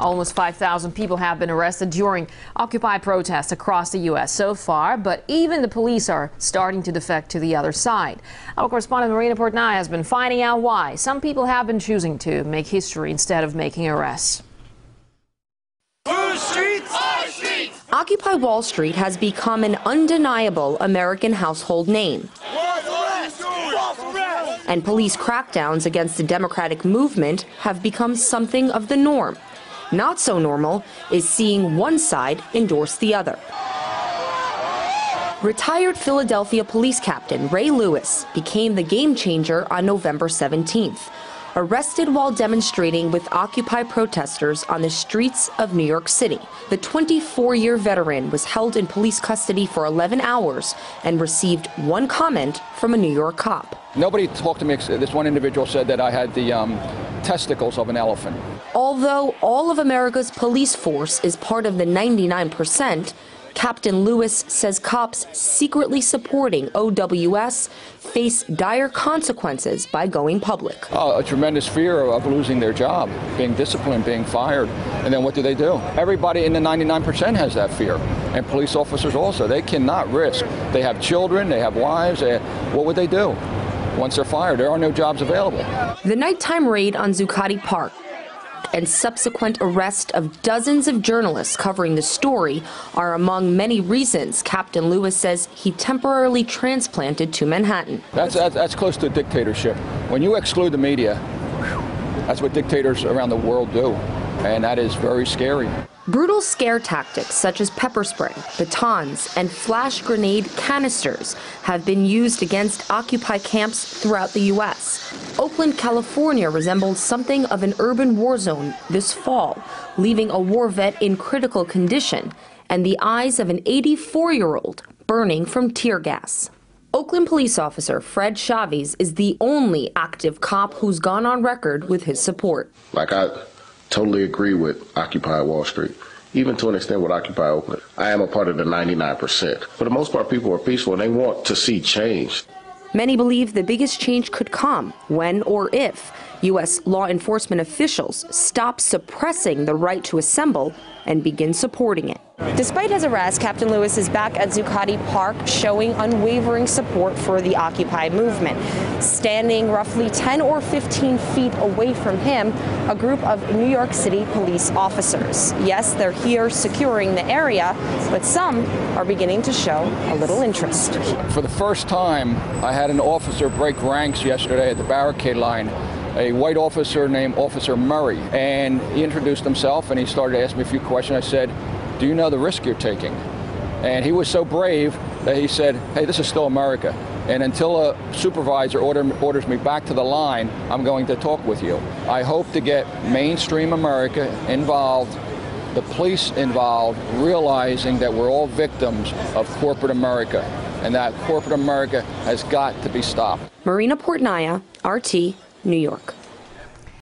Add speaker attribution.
Speaker 1: Almost 5,000 people have been arrested during Occupy protests across the U.S. so far, but even the police are starting to defect to the other side. Our correspondent Marina Portnaya has been finding out why some people have been choosing to make history instead of making arrests.
Speaker 2: Occupy Wall Street has become an undeniable American household name. And police crackdowns against the Democratic movement have become something of the norm. Not so normal is seeing one side endorse the other. Retired Philadelphia police captain Ray Lewis became the game changer on November 17th arrested while demonstrating with Occupy protesters on the streets of New York City. The 24 year veteran was held in police custody for 11 hours and received one comment from a New York cop.
Speaker 3: Nobody talked to me. This one individual said that I had the um, testicles of an elephant.
Speaker 2: Although all of America's police force is part of the 99 percent, Captain Lewis says cops secretly supporting OWS face dire consequences by going public.
Speaker 3: Oh, a tremendous fear of losing their job, being disciplined, being fired. And then what do they do? Everybody in the 99% has that fear. And police officers also. They cannot risk. They have children, they have wives. They, what would they do? Once they're fired, there are no jobs available.
Speaker 2: The nighttime raid on Zuccotti Park and subsequent arrest of dozens of journalists covering the story are among many reasons Captain Lewis says he temporarily transplanted to Manhattan.
Speaker 3: That's, that's, that's close to dictatorship. When you exclude the media, that's what dictators around the world do, and that is very scary.
Speaker 2: Brutal scare tactics such as pepper spray, batons, and flash grenade canisters have been used against Occupy camps throughout the U.S. Oakland, California resembled something of an urban war zone this fall, leaving a war vet in critical condition and the eyes of an 84 year old burning from tear gas. Oakland police officer Fred Chavez is the only active cop who's gone on record with his support.
Speaker 4: Like I totally agree with Occupy Wall Street, even to an extent with Occupy Oakland. I am a part of the 99%. For the most part, people are peaceful and they want to see change.
Speaker 2: Many believe the biggest change could come when or if U.S. law enforcement officials stop suppressing the right to assemble and begin supporting it. Despite his arrest, Captain Lewis is back at Zuccotti Park showing unwavering support for the Occupy movement. Standing roughly 10 or 15 feet away from him, a group of New York City police officers. Yes, they're here securing the area, but some are beginning to show a little interest.
Speaker 3: For the first time, I had an officer break ranks yesterday at the barricade line a white officer named Officer Murray. And he introduced himself and he started to ask me a few questions. I said, Do you know the risk you're taking? And he was so brave that he said, Hey, this is still America. And until a supervisor order, orders me back to the line, I'm going to talk with you. I hope to get mainstream America involved, the police involved, realizing that we're all victims of corporate America and that corporate America has got to be stopped.
Speaker 2: Marina Portnaya, RT, New York.